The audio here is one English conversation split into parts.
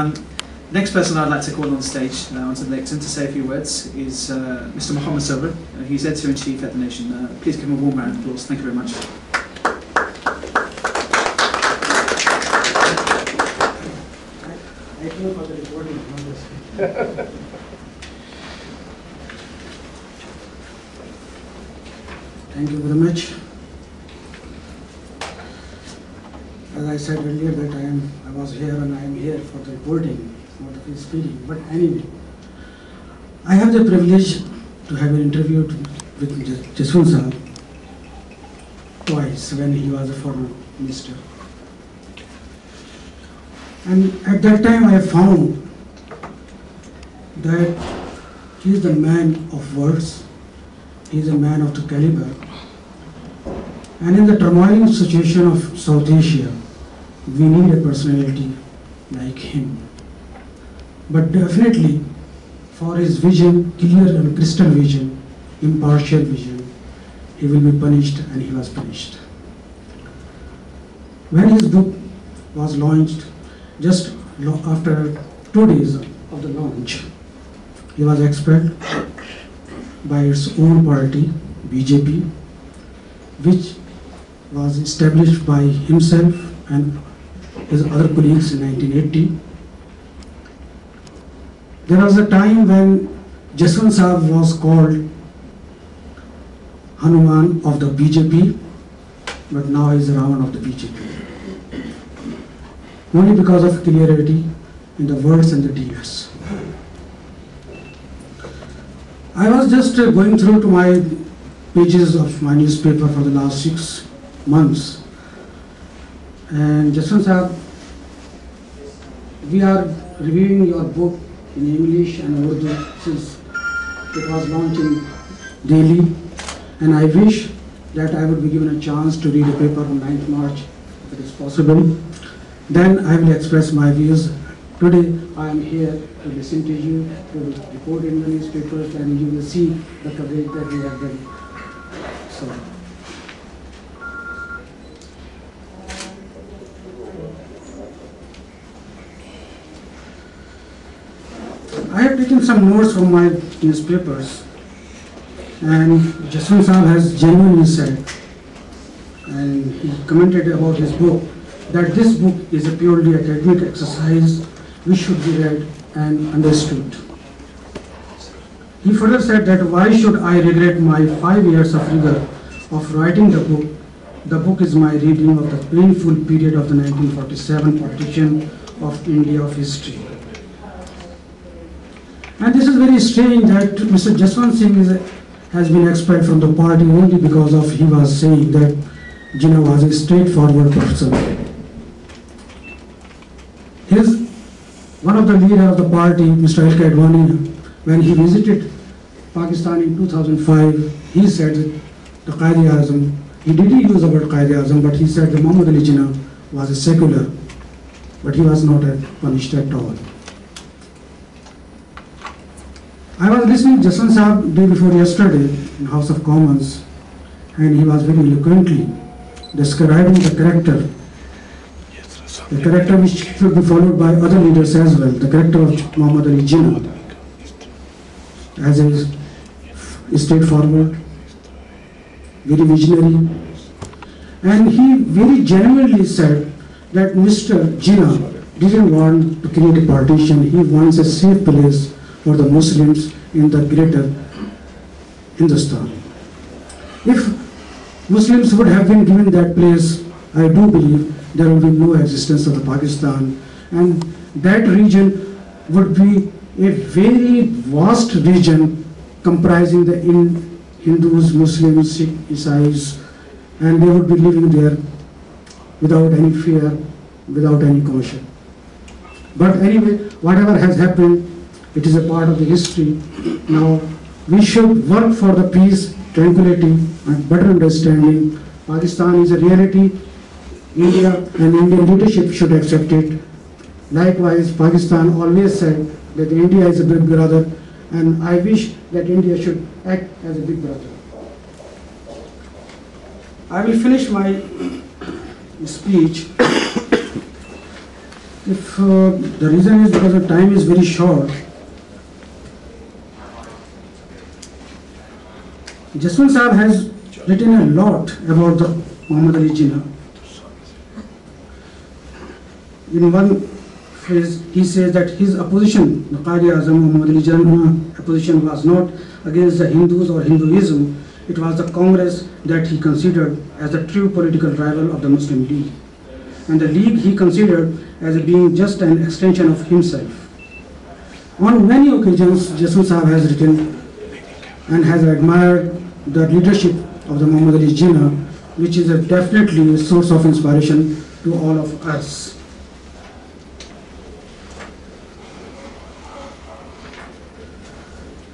Um, next person I'd like to call on stage uh, onto the lectern to say a few words is uh, Mr. Mohammed Sabr. Uh, he's editor in chief at the Nation. Uh, please give him a warm round of applause. Thank you very much. Thank you very much. As I said earlier that I am, I was here and I am here for the reporting, not the speaking, but anyway. I have the privilege to have an interview with Jaswant Sahab twice when he was a foreign minister. And at that time, I found that he is the man of words, he is a man of the caliber. And in the turmoil situation of South Asia, we need a personality like him. But definitely, for his vision, clear and crystal vision, impartial vision, he will be punished and he was punished. When his book was launched, just after two days of the launch, he was expelled by its own party, BJP, which was established by himself and his other colleagues in 1980. There was a time when Jaswant Sahab was called Hanuman of the BJP, but now he is Ravan of the BJP only because of clarity in the words and the deeds. I was just uh, going through to my pages of my newspaper for the last six months, and Jaswant Sahab, we are reviewing your book in English and Urdu since it was launched in Delhi, and I wish that I would be given a chance to read a paper on 9th March, if it is possible. Then I will express my views. Today I am here to listen to you, to report in the newspapers, and you will see the coverage that we have done. So, I have taken some notes from my newspapers, and Jaswant Sahab has genuinely said, and he commented about his book, that this book is a purely academic exercise which should be read and understood. He further said that why should I regret my five years of rigor of writing the book? The book is my reading of the painful period of the 1947 partition of India of history. And this is very strange that Mr. Jaswant Singh is, has been expelled from the party only because of he was saying that Jinnah was a straightforward person. His, one of the leader of the party, Mr. Al Advani, when he visited Pakistan in 2005, he said the Quaid-e-Azam, he didn't use the word Azam, but he said that Muhammad Ali Jinnah was a secular, but he was not punished at all. I was listening to Jaswant Sahab day before yesterday in House of Commons, and he was very eloquently describing the character the character which should be followed by other leaders as well, the character of Muhammad Ali Jinnah as a straightforward, very visionary, and he very genuinely said that Mr. Jinnah didn't want to create a partition, he wants a safe place for the Muslims in the greater Hindustan. If Muslims would have been given that place, I do believe there will be no existence of the Pakistan and that region would be a very vast region comprising the in Hindus, Muslims, Sikh, Isais and they would be living there without any fear, without any caution. But anyway, whatever has happened, it is a part of the history. Now, we should work for the peace, tranquility and better understanding. Pakistan is a reality India and Indian leadership should accept it. Likewise, Pakistan always said that India is a big brother, and I wish that India should act as a big brother. I will finish my speech If uh, the reason is because the time is very short, Jaswant Sahab has written a lot about the Muhammad Ali Jinnah. In one phrase, he says that his opposition, the Quaid-e-Azam Muhammad Ali Jinnah opposition was not against the Hindus or Hinduism, it was the Congress that he considered as the true political rival of the Muslim League. And the League he considered as being just an extension of himself. On many occasions, Jaswant Sahab has written and has admired the leadership of the Muhammad Ali Jinnah, which is a definitely a source of inspiration to all of us.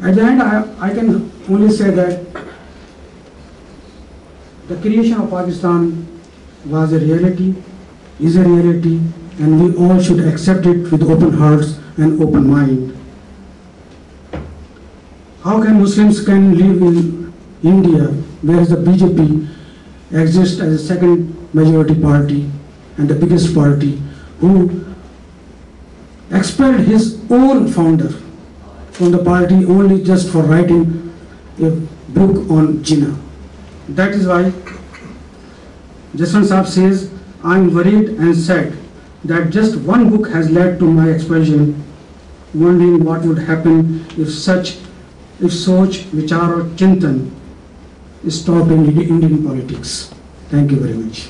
At the end, I, I can only say that the creation of Pakistan was a reality, is a reality, and we all should accept it with open hearts and open mind. How can Muslims can live in India, whereas the BJP exists as a second majority party and the biggest party, who expelled his own founder from the party only just for writing a book on Jinnah. That is why Jaswant Saab says, I am worried and sad that just one book has led to my expulsion, wondering what would happen if such, if Soch, Vichar or Chintan stop in Indian politics. Thank you very much.